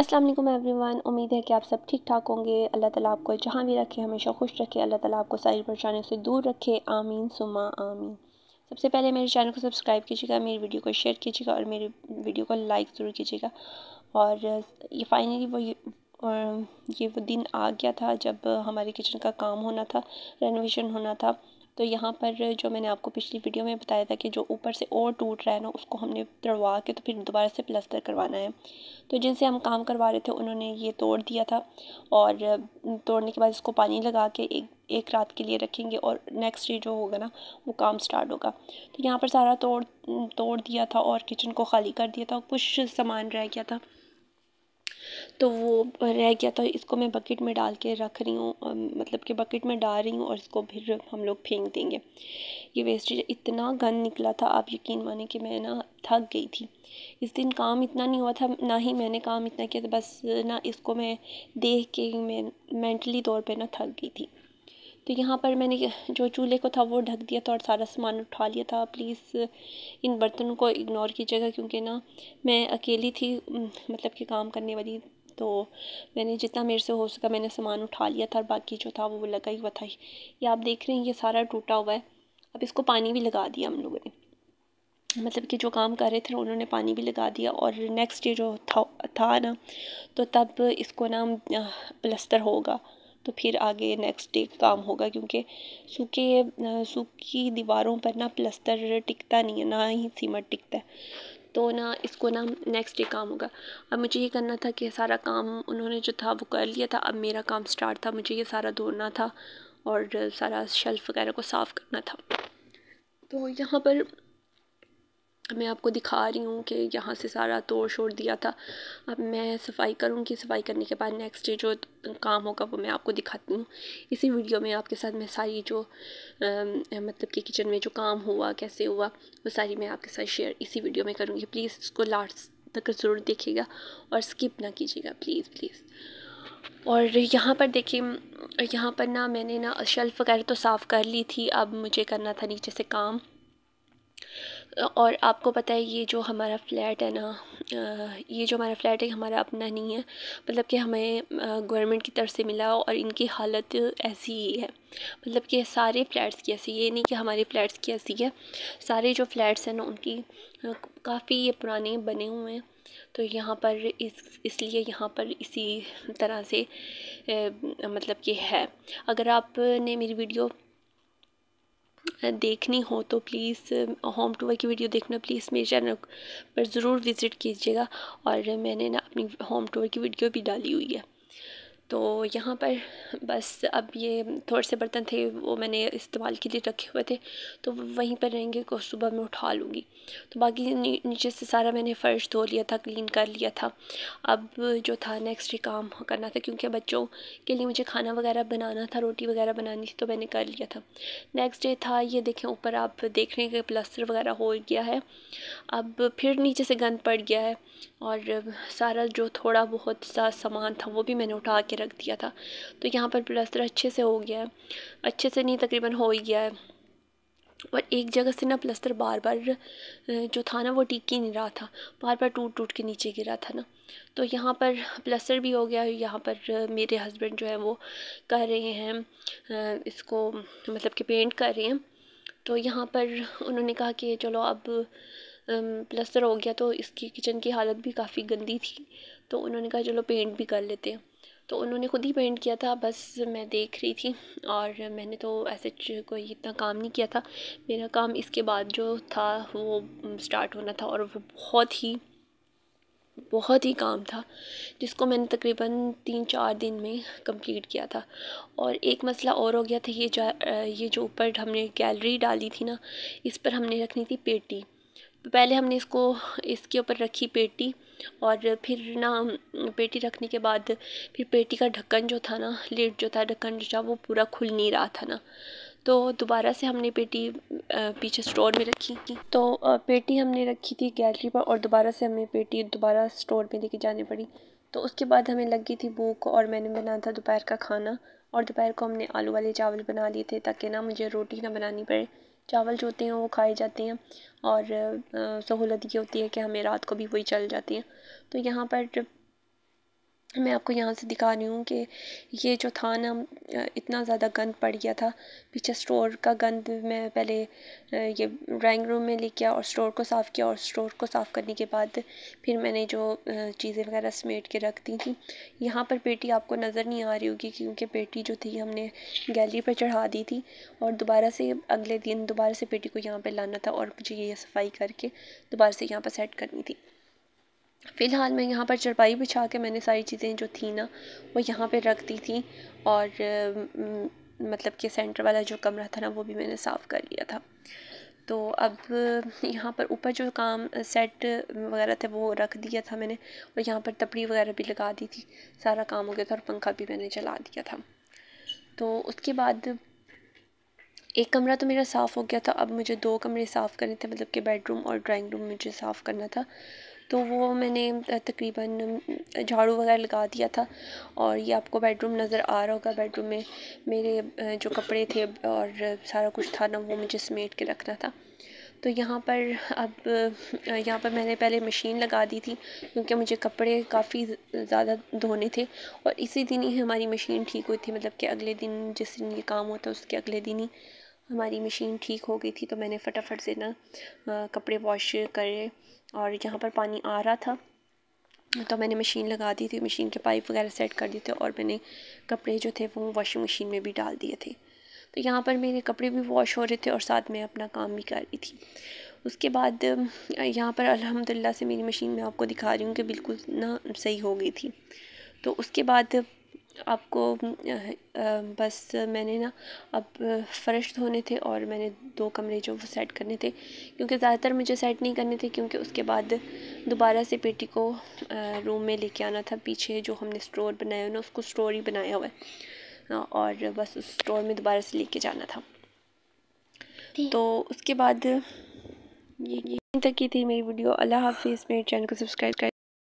अस्सलाम वालेकुम एवरीवन। उम्मीद है कि आप सब ठीक ठाक होंगे। अल्लाह ताला आपको जहाँ भी रखे हमेशा खुश रखे। अल्लाह ताला आपको सारी परेशानियों से दूर रखे। आमीन सुमा आमीन। सबसे पहले मेरे चैनल को सब्सक्राइब कीजिएगा मेरी वीडियो को शेयर कीजिएगा और मेरी वीडियो को लाइक ज़रूर कीजिएगा। और ये फाइनली वो ये, और ये वो दिन आ गया था जब हमारे किचन का काम होना था रेनोवेशन होना था। तो यहाँ पर जो मैंने आपको पिछली वीडियो में बताया था कि जो ऊपर से और टूट रहा है ना, उसको हमने तोड़वा के तो फिर दोबारा से प्लस्तर करवाना है। तो जिनसे हम काम करवा रहे थे, उन्होंने ये तोड़ दिया था और तोड़ने के बाद इसको पानी लगा के एक एक रात के लिए रखेंगे और नेक्स्ट डे जो होगा ना, वो काम स्टार्ट होगा। तो यहाँ पर सारा तोड़ तोड़ दिया था और किचन को खाली कर दिया था कुछ सामान रह गया था। तो वो रह गया था। इसको मैं बकेट में डाल के रख रही हूँ मतलब कि बकेट में डाल रही हूँ और इसको फिर हम लोग फेंक देंगे। ये वेस्टेज इतना गंद निकला था, आप यकीन माने कि मैं ना थक गई थी। इस दिन काम इतना नहीं हुआ था, ना ही मैंने काम इतना किया था, बस ना इसको मैं देख के मैं मेंटली तौर पर ना थक गई थी। तो यहाँ पर मैंने जो चूल्हे को था वो ढक दिया था और सारा सामान उठा लिया था। प्लीज़ इन बर्तनों को इग्नोर कीजिएगा क्योंकि ना, मैं अकेली थी मतलब कि काम करने वाली। तो मैंने जितना मेरे से हो सका मैंने सामान उठा लिया था और बाकी जो था वो लगा ही हुआ था। ये आप देख रहे हैं, ये सारा टूटा हुआ है। अब इसको पानी भी लगा दिया हम लोगों ने। मतलब कि जो काम कर रहे थे उन्होंने पानी भी लगा दिया और नेक्स्ट डे जो था था ना तो तब इसको ना प्लस्तर होगा। तो फिर आगे नेक्स्ट डे काम होगा क्योंकि सूखे सूखी दीवारों पर ना प्लस्तर टिकता नहीं है, ना ही सीमट टिकता है। तो ना इसको ना नेक्स्ट डे काम होगा। अब मुझे ये करना था कि सारा काम उन्होंने जो था वो कर लिया था। अब मेरा काम स्टार्ट था, मुझे ये सारा धोना था और सारा शेल्फ़ वगैरह को साफ़ करना था। तो यहाँ पर मैं आपको दिखा रही हूँ कि यहाँ से सारा तोड़ शोड़ दिया था। अब मैं सफ़ाई करूँगी सफ़ाई करने के बाद नेक्स्ट डे जो काम होगा वो मैं आपको दिखाती हूँ। इसी वीडियो में आपके साथ मैं सारी जो आ, मतलब कि किचन में जो काम हुआ कैसे हुआ वो सारी मैं आपके साथ शेयर इसी वीडियो में करूँगी। प्लीज़ इसको लास्ट तक ज़रूर देखिएगा और स्किप ना कीजिएगा प्लीज़ प्लीज़ और यहाँ पर देखिए यहाँ पर ना मैंने ना शेल्फ़ वगैरह तो साफ़ कर ली थी अब मुझे करना था नीचे से काम। और आपको पता है ये जो हमारा फ्लैट है ना ये जो हमारा फ्लैट है हमारा अपना नहीं है। मतलब कि हमें गवर्नमेंट की तरफ़ से मिला और इनकी हालत ऐसी ही है। मतलब कि सारे फ्लैट्स की ऐसी ये नहीं कि हमारे फ्लैट्स की ऐसी है। सारे जो फ्लैट्स हैं ना उनकी काफ़ी ये पुराने बने हुए हैं। तो यहाँ पर इस इसलिए यहाँ पर इसी तरह से ए, मतलब कि है। अगर आपने मेरी वीडियो देखनी हो तो प्लीज़ होम टूर की वीडियो देखना प्लीज़ मेरे चैनल पर ज़रूर विज़िट कीजिएगा। और मैंने ना अपनी होम टूर की वीडियो भी डाली हुई है। तो यहाँ पर बस अब ये थोड़े से बर्तन थे, वो मैंने इस्तेमाल के लिए रखे हुए थे। तो वहीं पर रहेंगे को सुबह मैं उठा लूँगी। तो बाकी नीचे से सारा मैंने फ़र्श धो लिया था, क्लीन कर लिया था। अब जो था नेक्स्ट डे काम करना था, क्योंकि बच्चों के लिए मुझे खाना वगैरह बनाना था, रोटी वगैरह बनानी थी तो मैंने कर लिया था। नेक्स्ट डे था, ये देखें, ऊपर आप देख रहे हैं कि प्लस्तर वगैरह हो गया है। अब फिर नीचे से गंद पड़ गया है और सारा जो थोड़ा बहुत सा सामान था, वो भी मैंने उठा के रख दिया था। तो यहाँ पर प्लस्तर अच्छे से हो गया है। अच्छे से नहीं, तकरीबन हो ही गया है। और एक जगह से ना प्लस्तर बार बार जो था ना, वो टिक ही नहीं रहा था। बार बार टूट टूट के नीचे गिरा था ना। तो यहाँ पर प्लस्तर भी हो गया यहाँ पर मेरे हस्बैंड जो है, वो कर रहे हैं इसको मतलब कि पेंट कर रहे हैं। तो यहाँ पर उन्होंने कहा कि चलो अब प्लस्तर हो गया तो इसकी किचन की हालत भी काफ़ी गंदी थी। तो उन्होंने कहा चलो पेंट भी कर लेते हैं। तो उन्होंने खुद ही पेंट किया था, बस मैं देख रही थी और मैंने तो ऐसे कोई इतना काम नहीं किया था। मेरा काम इसके बाद जो था, वो स्टार्ट होना था और वो बहुत ही बहुत ही काम था, जिसको मैंने तकरीबन तीन चार दिन में कंप्लीट किया था। और एक मसला और हो गया था, ये जो ये जो ऊपर हमने गैलरी डाली थी ना, इस पर हमने रखनी थी पेटी। पहले हमने इसको, इसके ऊपर रखी पेटी और फिर ना पेटी रखने के बाद फिर पेटी का ढक्कन जो था ना लिड जो था, ढक्कन जो था, वो पूरा खुल नहीं रहा था ना। तो दोबारा से हमने पेटी पीछे स्टोर में रखी थी। तो पेटी हमने रखी थी गैलरी पर और दोबारा से हमें पेटी दोबारा स्टोर में लेके जानी पड़ी। तो उसके बाद हमें लगी थी भूख और मैंने बनाया था दोपहर का खाना और दोपहर को हमने आलू वाले चावल बना लिए थे ताकि ना मुझे रोटी ना बनानी पड़े। चावल जो होते हैं वो खाए जाते हैं और सहूलत ये होती है कि हमें रात को भी वही चल जाती हैं। तो यहाँ पर मैं आपको यहाँ से दिखा रही हूँ कि ये जो था ना इतना ज़्यादा गंद पड़ गया था। पीछे स्टोर का गंद मैं पहले ये ड्राइंग रूम में लेके आया और स्टोर को साफ़ किया और स्टोर को साफ़ करने के बाद फिर मैंने जो चीज़ें वगैरह समेट के रख दी थी। यहाँ पर पेटी आपको नज़र नहीं आ रही होगी क्योंकि पेटी जो थी हमने गैलरी पर चढ़ा दी थी और दोबारा से अगले दिन दोबारा से पेटी को यहाँ पर लाना था और मुझे ये सफ़ाई करके दोबारा से यहाँ पर सेट करनी थी। फ़िलहाल मैं यहाँ पर चरपाई बिछा के मैंने सारी चीज़ें जो थी ना, वो यहाँ पे रख दी थी और मतलब कि सेंटर वाला जो कमरा था ना, वो भी मैंने साफ़ कर लिया था। तो अब यहाँ पर ऊपर जो काम सेट वगैरह थे, वो रख दिया था मैंने और यहाँ पर तपड़ी वगैरह भी लगा दी थी। सारा काम हो गया था और पंखा भी मैंने चला दिया था। तो उसके बाद एक कमरा तो मेरा साफ़ हो गया था, अब मुझे दो कमरे साफ़ करने थे मतलब कि बेडरूम और ड्राइंग रूम मुझे साफ़ करना था। तो वो मैंने तकरीबन झाड़ू वगैरह लगा दिया था और ये आपको बेडरूम नज़र आ रहा होगा। बेडरूम में मेरे जो कपड़े थे और सारा कुछ था ना, वो मुझे समेट के रखना था। तो यहाँ पर अब यहाँ पर मैंने पहले मशीन लगा दी थी क्योंकि मुझे कपड़े काफ़ी ज़्यादा धोने थे और इसी दिन ही हमारी मशीन ठीक हुई थी। मतलब कि अगले दिन, जिस दिन ये काम होता, उसके अगले दिन ही हमारी मशीन ठीक हो गई थी तो मैंने फटाफट से ना कपड़े वॉश करे और यहाँ पर पानी आ रहा था तो मैंने मशीन लगा दी थी मशीन के पाइप वगैरह सेट कर दिए थे और मैंने कपड़े जो थे वो वॉशिंग मशीन में भी डाल दिए थे। तो यहाँ पर मेरे कपड़े भी वॉश हो रहे थे और साथ में अपना काम भी कर रही थी। उसके बाद यहाँ पर अल्हम्दुलिल्लाह से मेरी मशीन मैं आपको दिखा रही हूँ कि बिल्कुल ना सही हो गई थी। तो उसके बाद आपको बस मैंने ना अब फ़र्श धोने थे और मैंने दो कमरे जो वो सेट करने थे क्योंकि ज़्यादातर मुझे सेट नहीं करने थे क्योंकि उसके बाद दोबारा से पेटी को रूम में लेके आना था। पीछे जो हमने स्टोर बनाया है ना उसको स्टोर ही बनाया हुआ है। और बस उस स्टोर में दोबारा से लेके जाना था। तो उसके बाद ये यहीं तक की थी मेरी वीडियो। अल्लाह हाफिज़। मेरे चैनल को सब्सक्राइब कर